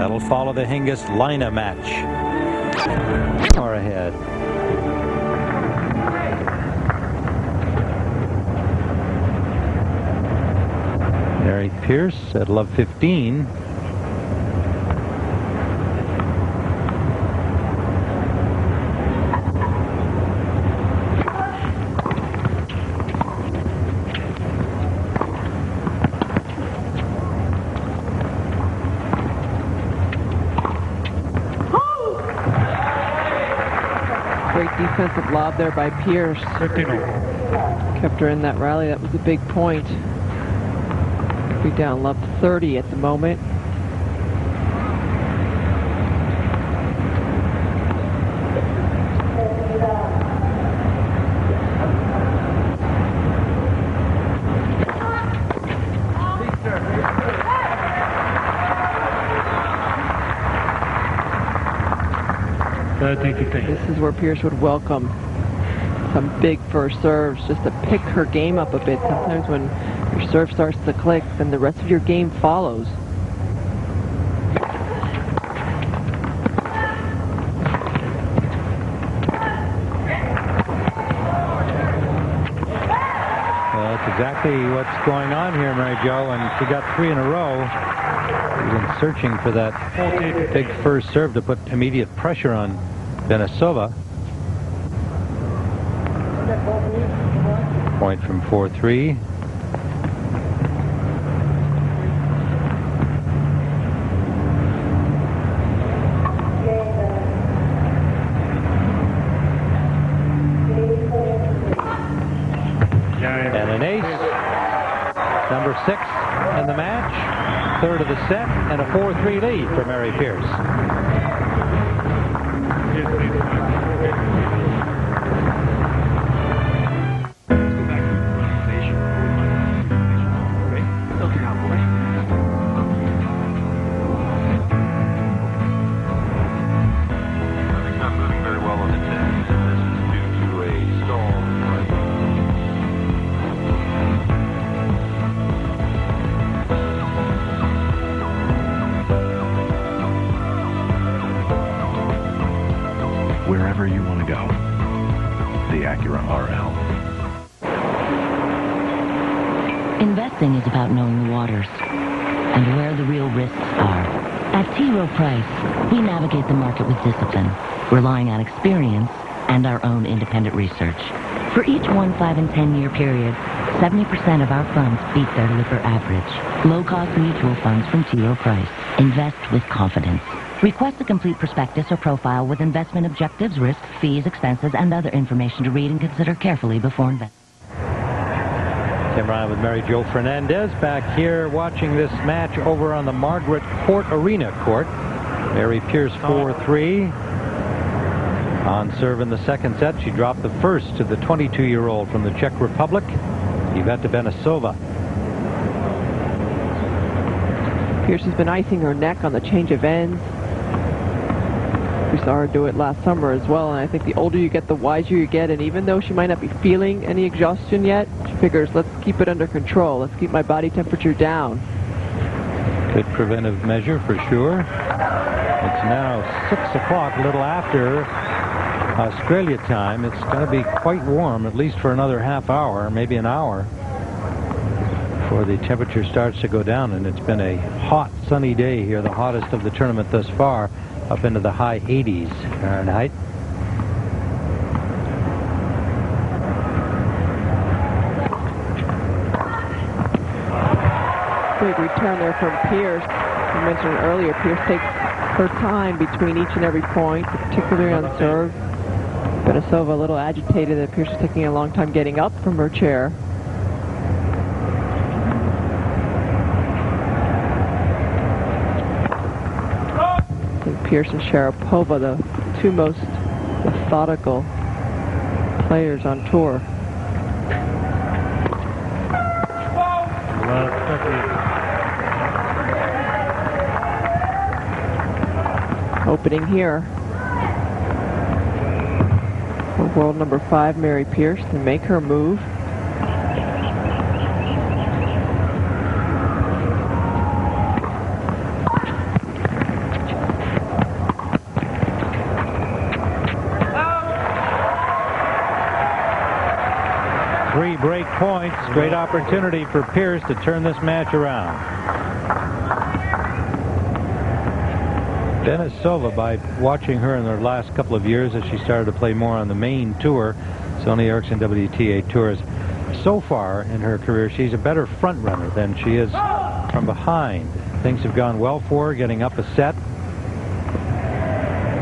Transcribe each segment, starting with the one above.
That'll follow the Hingis Laine match. Far ahead. Mary Pierce at love 15. There by Pierce. Kept her in that rally. That was a big point. Be down love 30 at the moment. This is where Pierce would welcome some big first serves just to pick her game up a bit. Sometimes when your serve starts to click, then the rest of your game follows. That's exactly what's going on here, Mary Jo, and she got three in a row. We've been searching for that big first serve to put immediate pressure on Benesova. Point from 4-3. And an ace. Number six in the match. Third of the set and a 4-3 lead for Mary Pierce. Investing is about knowing the waters and where the real risks are. At T. Rowe Price, we navigate the market with discipline, relying on experience and our own independent research. For each one, five, and 10 year period, 70% of our funds beat their Lipper average. Low-cost mutual funds from T. Rowe Price. Invest with confidence. Request a complete prospectus or profile with investment objectives, risks, fees, expenses, and other information to read and consider carefully before investing. Tim Ryan with Mary Jo Fernandez back here watching this match over on the Margaret Court Arena court. Mary Pierce 4-3. On serve in the second set, she dropped the first to the 22-year-old from the Czech Republic, Iveta Benesova. Pierce has been icing her neck on the change of ends. We saw her do it last summer as well, and I think the older you get, the wiser you get, and even though she might not be feeling any exhaustion yet, she figures, let's keep it under control. Let's keep my body temperature down. Good preventive measure for sure. It's now 6 o'clock, a little after Australia time. It's going to be quite warm, at least for another half hour, maybe an hour, before the temperature starts to go down. And it's been a hot, sunny day here, the hottest of the tournament thus far, up into the high 80s Fahrenheit. Big return there from Pierce. I mentioned earlier, Pierce takes her time between each and every point, particularly on serve. Benesova a little agitated that Pierce is taking a long time getting up from her chair. Pierce and Sharapova, the two most methodical players on tour. Opening here. For world number five, Mary Pierce, to make her move. break points. Great opportunity for Pierce to turn this match around. Benesova, by watching her in the last couple of years as she started to play more on the main tour, Sony Ericsson WTA Tours, so far in her career, she's a better front runner than she is from behind. Things have gone well for her, getting up a set.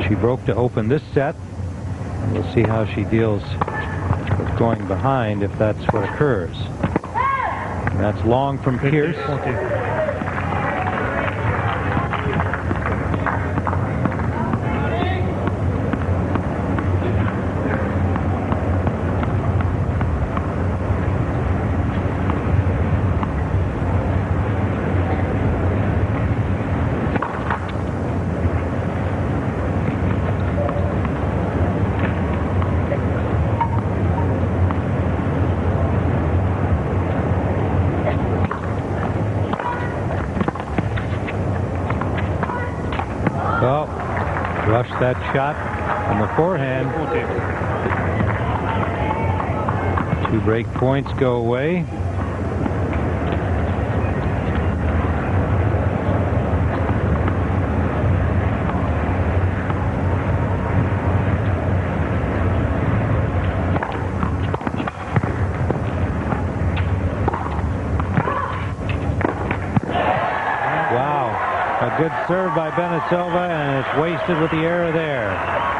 She broke to open this set. We'll see how she deals going behind if that's what occurs. And that's long from Pierce. Well, rushed that shot on the forehand. Two break points go away. Wow. A good serve by Benesova, and it's wasted with the error there.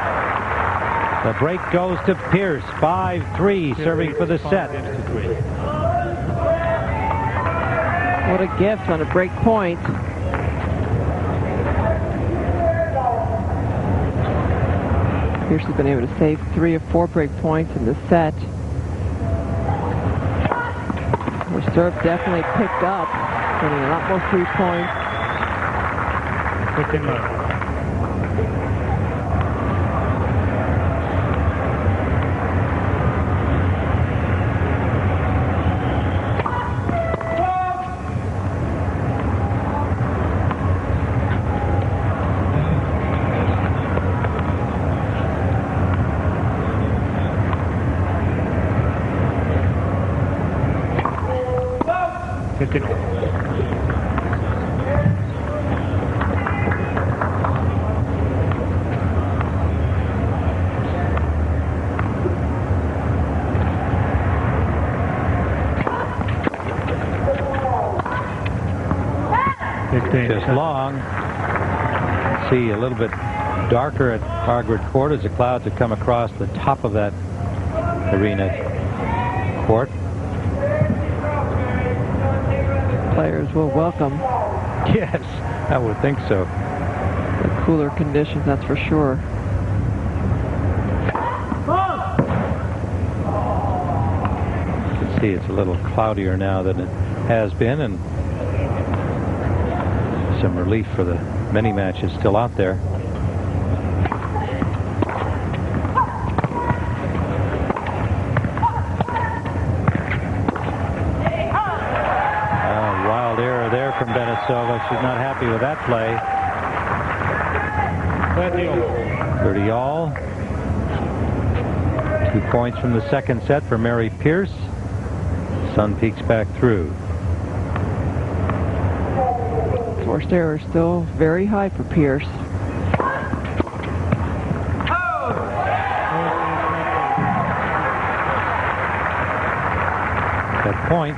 The break goes to Pierce. 5-3, serving for the set. What a gift on a break point. Pierce has been able to save three or four break points in the set. Her serve definitely picked up, getting a lot more three points. Just long. See a little bit darker at Margaret Court as the clouds have come across the top of that arena court. Will welcome Yes, I would think so. the cooler conditions, that's for sure. You can see it's a little cloudier now than it has been, and some relief for the many matches still out there. Benesova. She's not happy with that play. 30 all. Two points from the second set for Mary Pierce. Sun peeks back through. Forced error still very high for Pierce. That point.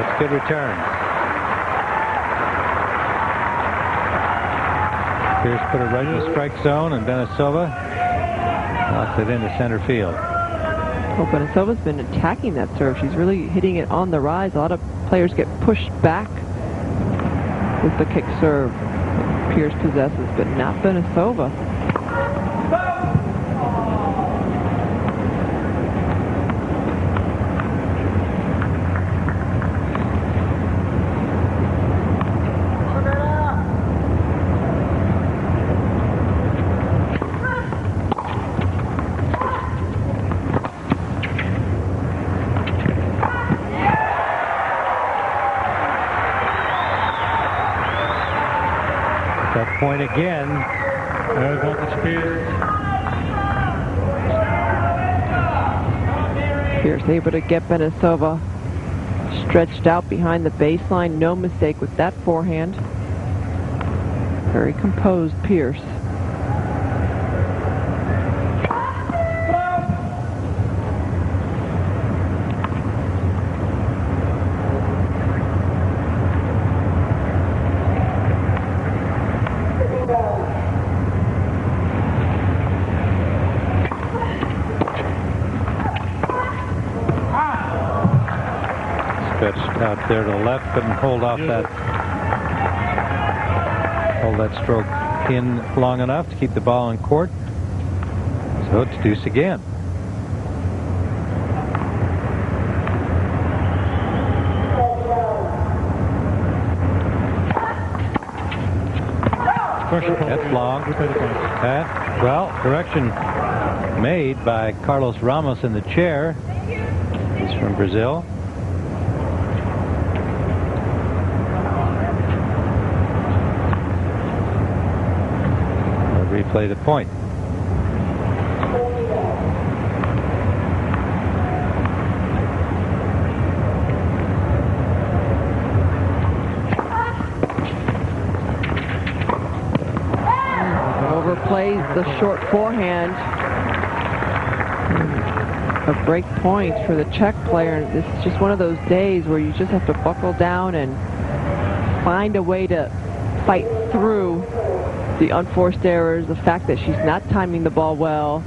That's good return. Pierce put it right in the strike zone, and Benesova knocks it into center field. Well, Benesova's been attacking that serve. She's really hitting it on the rise. A lot of players get pushed back with the kick serve Pierce possesses, but not Benesova. that point again. Uh, Pierce able to get Benesova stretched out behind the baseline. No mistake with that forehand. Very composed Pierce. Stretched out there to the left, couldn't hold off that hold that stroke in long enough to keep the ball in court. So it's deuce again. That's long. That, well, correction made by Carlos Ramos in the chair. He's from Brazil. I'll the point. Overplays the short forehand. A break point for the Czech player. This is just one of those days where you just have to buckle down and find a way to fight through the unforced errors, the fact that she's not timing the ball well.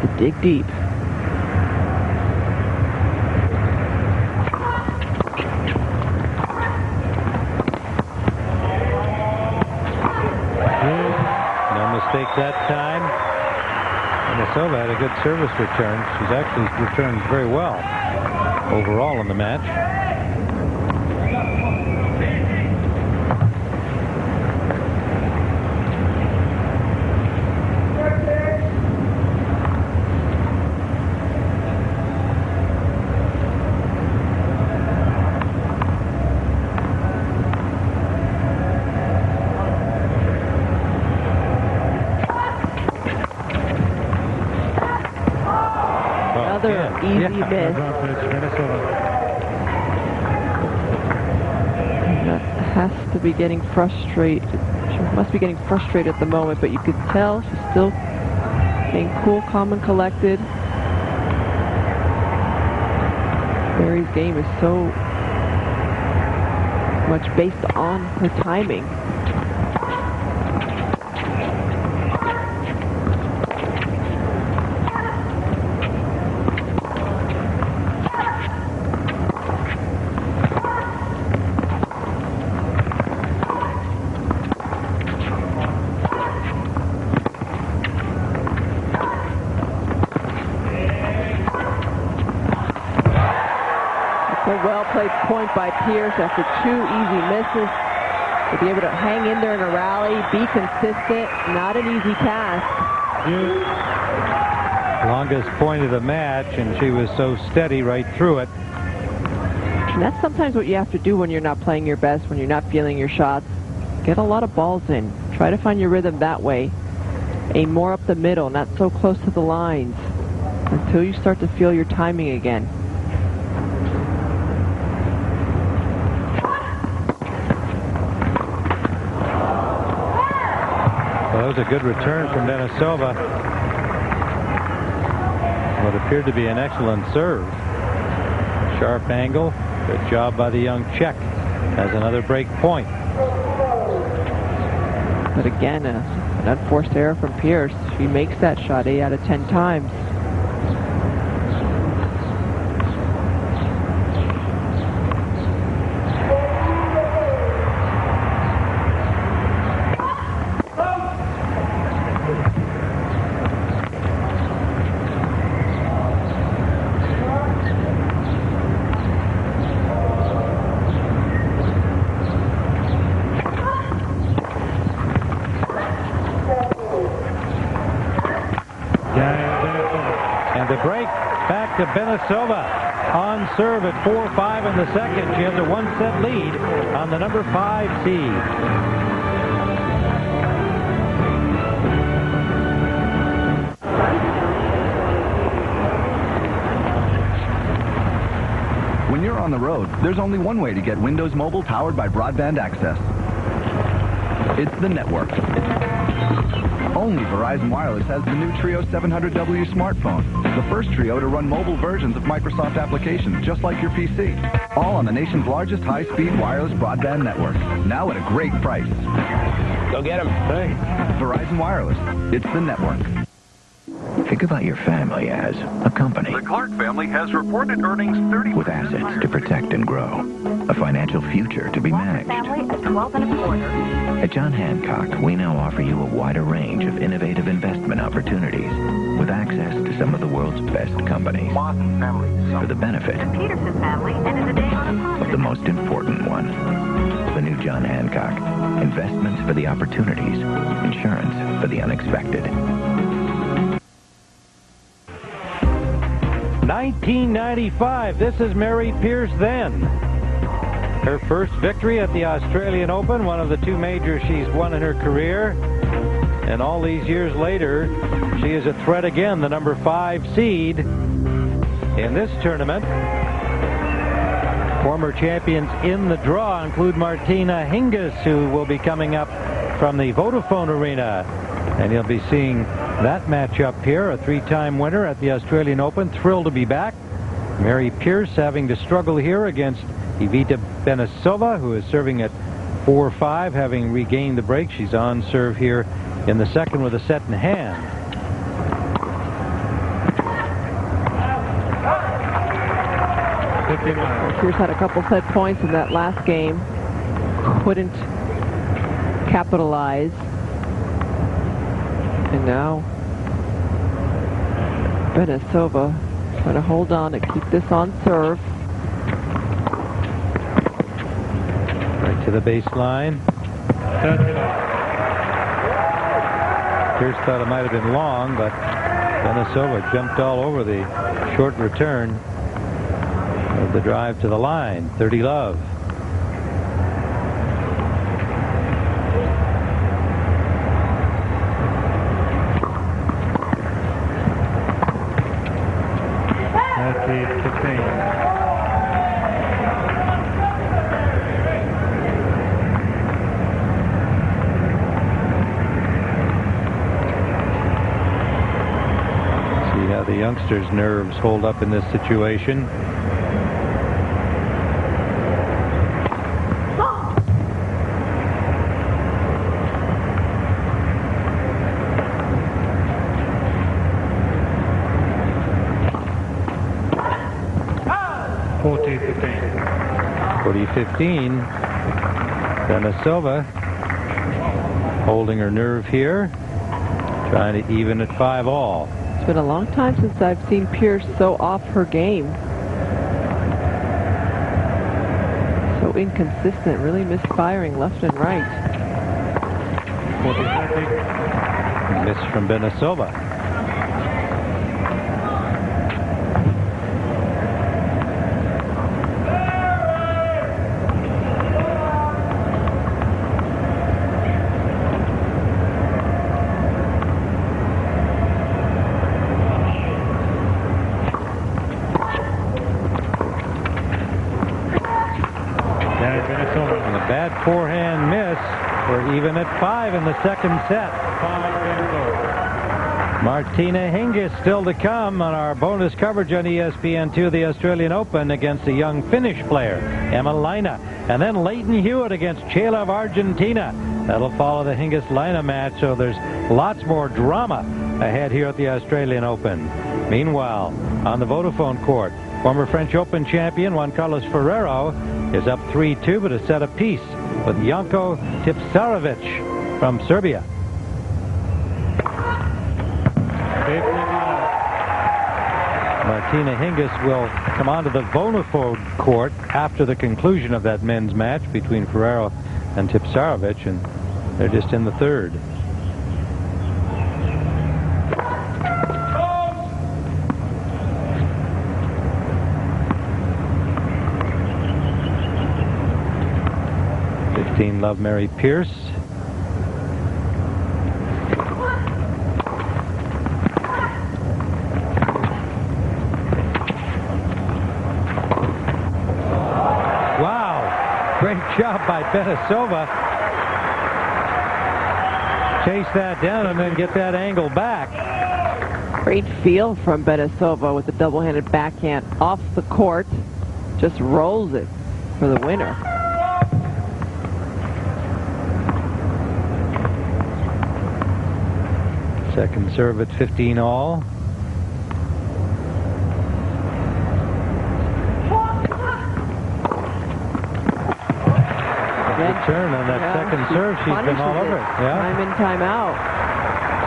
To dig deep. No mistake that time. Benesova had a good service return. She's actually returned very well overall in the match. Another easy yeah. miss. That has to be getting frustrated. She must be getting frustrated at the moment, but you could tell she's still being cool, calm, and collected. Mary's game is so much based on her timing. It's a well-played point by Pierce after two easy misses. To be able to hang in there in a rally, be consistent, not an easy task. Longest point of the match, and she was so steady right through it. And that's sometimes what you have to do when you're not playing your best, when you're not feeling your shots. Get a lot of balls in. Try to find your rhythm that way. Aim more up the middle, not so close to the lines. Until you start to feel your timing again. Was a good return from Benesova. What appeared to be an excellent serve. Sharp angle. Good job by the young Czech. Has another break point. But again, an unforced error from Pierce. She makes that shot 8 out of 10 times. Benesova on serve at 4-5 in the second. She has a one-set lead on the number five seed. When you're on the road, there's only one way to get Windows Mobile powered by broadband access. It's the network. Only Verizon Wireless has the new Treo 700W smartphone, the first Treo to run mobile versions of Microsoft applications just like your PC. All on the nation's largest high-speed wireless broadband network, now at a great price. Go get them. Hey. Verizon Wireless. It's the network. Think about your family as a company The Clark family has reported earnings 30 with assets to protect and grow, a financial future to be managed. family at 12 and a quarter. At John Hancock, we now offer you a wider range of innovative investment opportunities with access to some of the world's best companies Lawson family. for the benefit Peterson family ended the day on a of the most important one. The new John Hancock. Investments for the opportunities. Insurance for the unexpected. 1995. This is Mary Pierce then. Her first victory at the Australian Open, one of the two majors she's won in her career. And all these years later, she is a threat again, the number five seed in this tournament. Former champions in the draw include Martina Hingis, who will be coming up from the Vodafone Arena. And you'll be seeing that matchup here, a three-time winner at the Australian Open. Thrilled to be back. Mary Pierce having to struggle here against Iveta Benesova, who is serving at 4-5, having regained the break. She's on serve here in the second with a set in hand. Pierce had a couple set points in that last game. Couldn't capitalize. And now Benesova trying to hold on and keep this on serve. Right to the baseline. Pierce thought it might have been long, but Benesova jumped all over the short return of the drive to the line. 30 love. See how the youngsters' nerves hold up in this situation. Forty fifteen. 40-15. Benesova holding her nerve here, trying to even at five all. It's been a long time since I've seen Pierce so off her game. So inconsistent, really misfiring left and right. Miss from Benesova. Danny Benesova. And a bad forehand miss. We're even at five in the second set. Martina Hingis still to come on our bonus coverage on E ESPN2, the Australian Open against a young Finnish player, Emma Laine. And then Lleyton Hewitt against Chela of Argentina. That'll follow the Hingis-Laine match, so there's lots more drama ahead here at the Australian Open. Meanwhile, on the Vodafone court, former French Open champion Juan Carlos Ferrero is up 3-2, but a set apiece with Janko Tipsarevic from Serbia. Martina Hingis will come onto the Vodafone court after the conclusion of that men's match between Ferrero and Tipsarevic, and they're just in the third. Fifteen love Mary Pierce job by Benesova. Chase that down and then get that angle back. Great feel from Benesova with the double-handed backhand off the court. Just rolls it for the winner. Second serve at 15 all. Good turn on that second she serve. She's been all over it. it. Yeah. Time in, time out.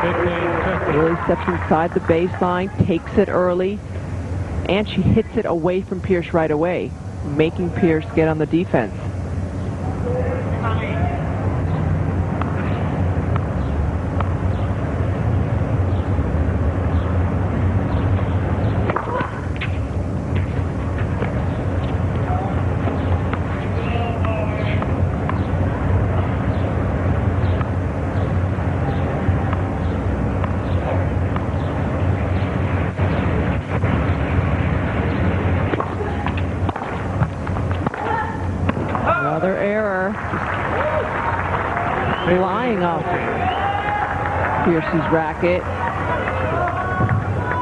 15, Really steps inside the baseline, takes it early, and she hits it away from Pierce right away, making Pierce get on the defense. Another error. Flying off Pierce's racket.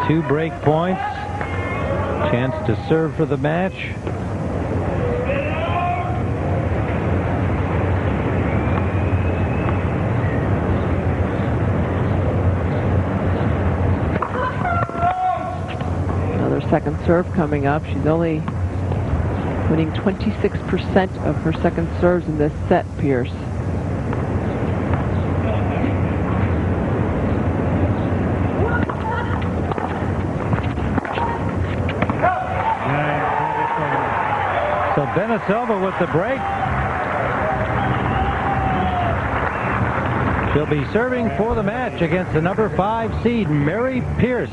Two break points. Chance to serve for the match. Another second serve coming up. She's only winning 26% of her second serves in this set, Pierce. So with the break. She'll be serving for the match against the number five seed, Mary Pierce,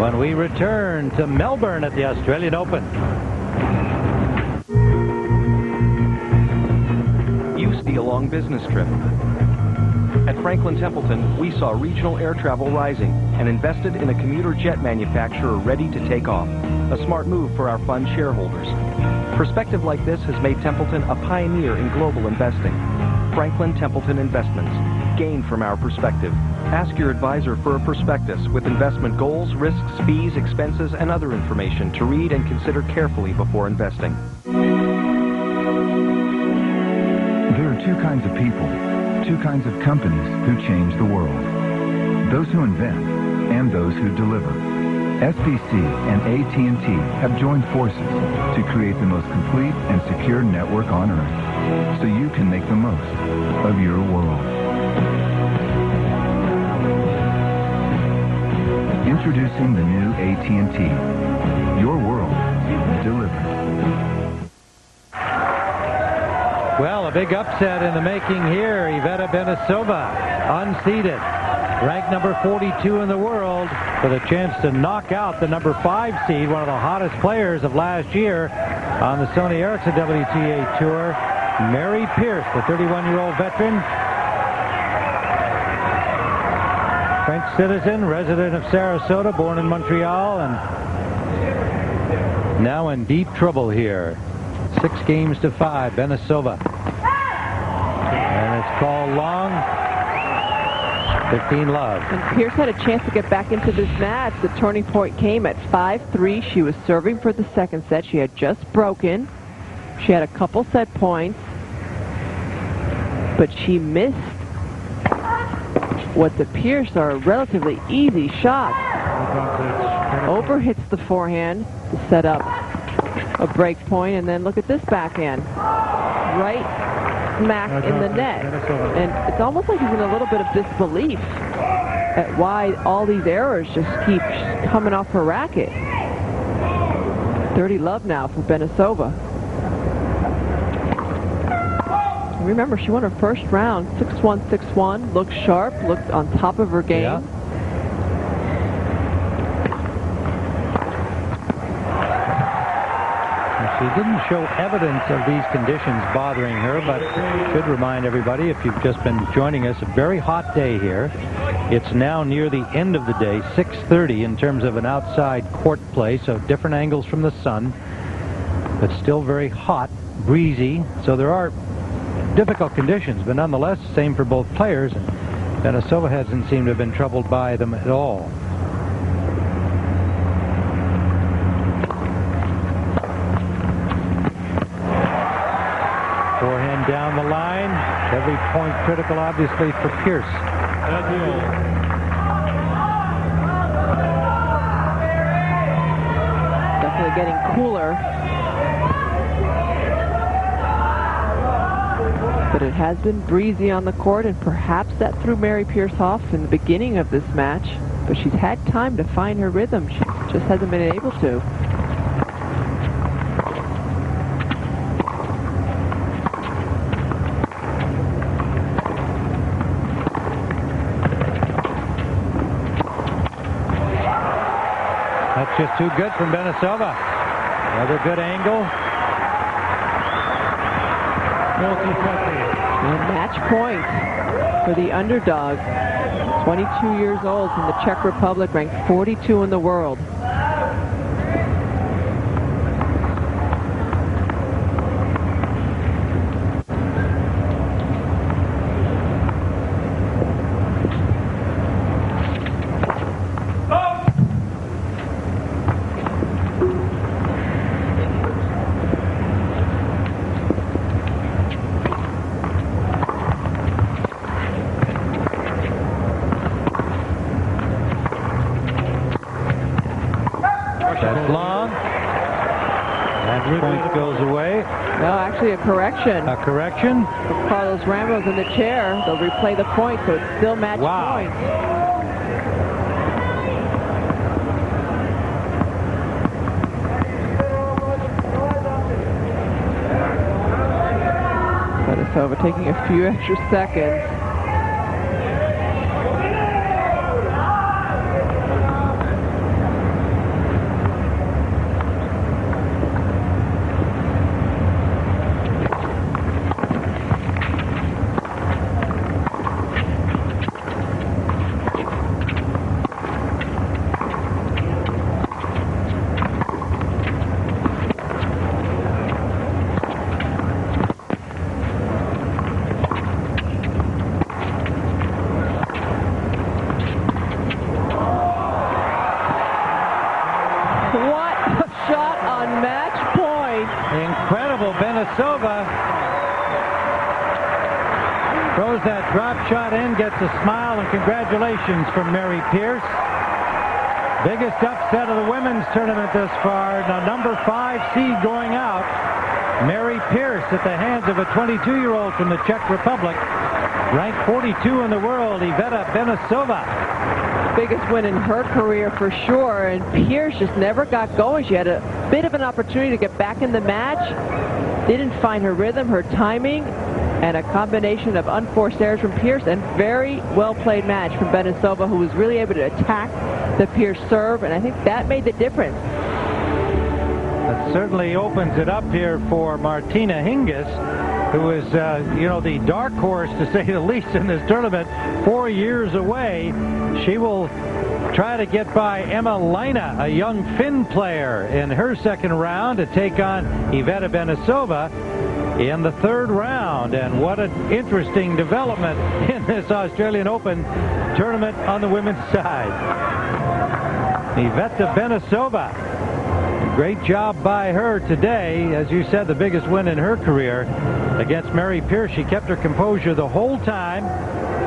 when we return to Melbourne at the Australian Open. to be a long business trip. At Franklin Templeton, we saw regional air travel rising and invested in a commuter jet manufacturer ready to take off. A smart move for our fund shareholders. Perspective like this has made Templeton a pioneer in global investing. Franklin Templeton Investments. Gain from our perspective. Ask your advisor for a prospectus with investment goals, risks, fees, expenses, and other information to read and consider carefully before investing. There are two kinds of people, two kinds of companies who change the world. Those who invent and those who deliver. SBC and AT&T have joined forces to create the most complete and secure network on Earth so you can make the most of your world. Introducing the new AT&T. Your world delivered. Well, a big upset in the making here. Iveta Benesova, unseeded, ranked number 42 in the world, with a chance to knock out the number five seed, one of the hottest players of last year on the Sony Ericsson WTA Tour, Mary Pierce, the 31-year-old veteran. French citizen, resident of Sarasota, born in Montreal, and now in deep trouble here. Six games to five, Benesova. And it's called long. 15 love. And Pierce had a chance to get back into this match. The turning point came at 5-3. She was serving for the second set. She had just broken. She had a couple set points. But she missed what to Pierce are relatively easy shots. Over hits the forehand to set up a break point, and then look at this backhand. Right smack in the net. And it's almost like he's in a little bit of disbelief at why all these errors just keep coming off her racket. 30 love now for Benesova. Remember, she won her first round, 6-1, 6-1, looked sharp, looked on top of her game. Yeah. She didn't show evidence of these conditions bothering her, but should remind everybody, if you've just been joining us, a very hot day here. It's now near the end of the day, 6.30 in terms of an outside court play, so different angles from the sun, but still very hot, breezy, so there are difficult conditions, but nonetheless, same for both players. And Benesova hasn't seemed to have been troubled by them at all. Forehand down the line. Every point critical, obviously, for Pierce. Definitely getting cooler. But it has been breezy on the court, and perhaps that threw Mary Pierce off in the beginning of this match. But she's had time to find her rhythm. She just hasn't been able to. Just too good from Benesova. Another good angle. And match point for the underdog. 22 years old from the Czech Republic, ranked 42 in the world. That's long. That point goes away. A correction. A correction. Carlos Ramos in the chair. They'll replay the point, so it's still match Wow. point. But it's over, taking a few extra seconds. What a shot on match point. Incredible. Benesova throws that drop shot in, gets a smile and congratulations from Mary Pierce. Biggest upset of the women's tournament thus far. Now number five seed going out. Mary Pierce at the hands of a 22-year-old from the Czech Republic. Ranked 42 in the world, Iveta Benesova. biggest win in her career for sure. And Pierce just never got going. She had a bit of an opportunity to get back in the match. Didn't find her rhythm, her timing, and a combination of unforced errors from Pierce and very well played match from Benesova, who was really able to attack the Pierce serve. And I think that made the difference. That certainly opens it up here for Martina Hingis, who is, uh, you know, the dark horse, to say the least, in this tournament. Four years away. She will try to get by Emma Laine, a young Finn player, in her second round to take on Iveta Benesova in the third round. And what an interesting development in this Australian Open tournament on the women's side. Iveta Benesova. Great job by her today. As you said, the biggest win in her career against Mary Pierce. She kept her composure the whole time,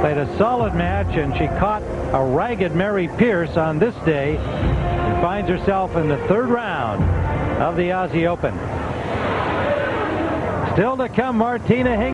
played a solid match, and she caught a ragged Mary Pierce on this day and finds herself in the third round of the Aussie Open. Still to come, Martina Hingis.